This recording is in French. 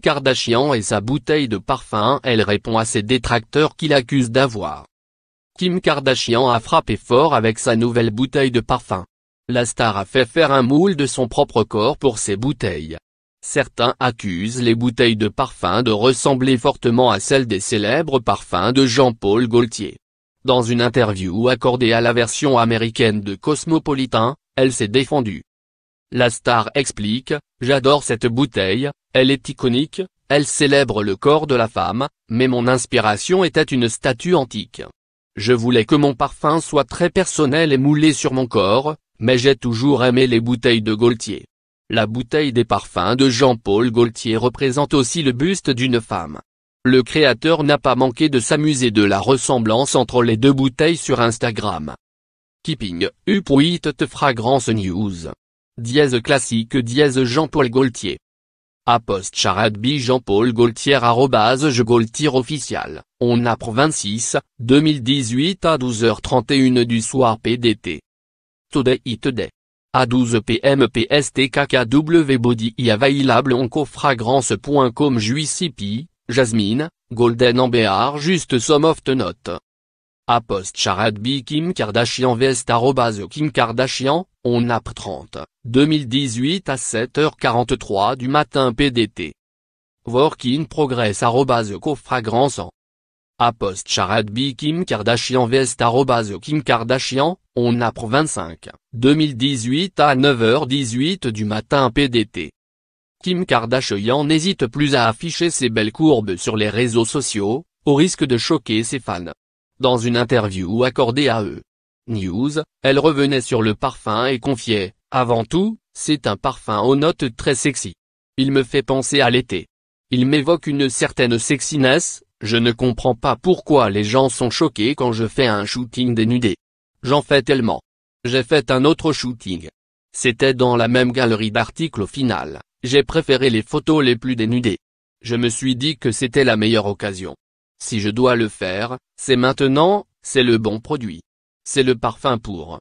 Kardashian et sa bouteille de parfum Elle répond à ses détracteurs qui l'accusent d'avoir. Kim Kardashian a frappé fort avec sa nouvelle bouteille de parfum. La star a fait faire un moule de son propre corps pour ses bouteilles. Certains accusent les bouteilles de parfum de ressembler fortement à celles des célèbres parfums de Jean-Paul Gaultier. Dans une interview accordée à la version américaine de Cosmopolitan, elle s'est défendue. La star explique, J'adore cette bouteille, elle est iconique, elle célèbre le corps de la femme, mais mon inspiration était une statue antique. Je voulais que mon parfum soit très personnel et moulé sur mon corps, mais j'ai toujours aimé les bouteilles de Gaultier. La bouteille des parfums de Jean-Paul Gaultier représente aussi le buste d'une femme. Le créateur n'a pas manqué de s'amuser de la ressemblance entre les deux bouteilles sur Instagram. Keeping up with fragrance news dièse classique dièse Jean-Paul Gaultier. Apost charadbi Jean-Paul Gaultier arrobase je Gaultier official, on apprend 26, 2018 à 12h31 du soir PDT. Today it day. À 12 pm PSTKKW Body available oncofragrance.com Juicipi, Jasmine, Golden Amber juste some of the note. Apost charadbi Kim Kardashian vest Kim Kardashian, on app 30, 2018 à 7h43 du matin PDT. Work in progress cofragrance en. Apost charadbi Kim Kardashian vest Kim Kardashian, on app 25, 2018 à 9h18 du matin PDT. Kim Kardashian n'hésite plus à afficher ses belles courbes sur les réseaux sociaux, au risque de choquer ses fans. Dans une interview accordée à eux. News, elle revenait sur le parfum et confiait, avant tout, c'est un parfum aux notes très sexy. Il me fait penser à l'été. Il m'évoque une certaine sexiness, je ne comprends pas pourquoi les gens sont choqués quand je fais un shooting dénudé. J'en fais tellement. J'ai fait un autre shooting. C'était dans la même galerie d'articles au final, j'ai préféré les photos les plus dénudées. Je me suis dit que c'était la meilleure occasion. Si je dois le faire, c'est maintenant, c'est le bon produit. C'est le parfum pour.